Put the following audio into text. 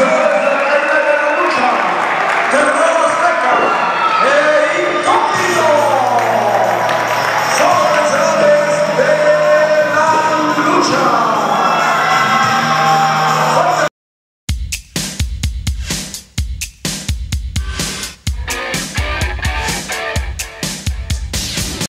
Represent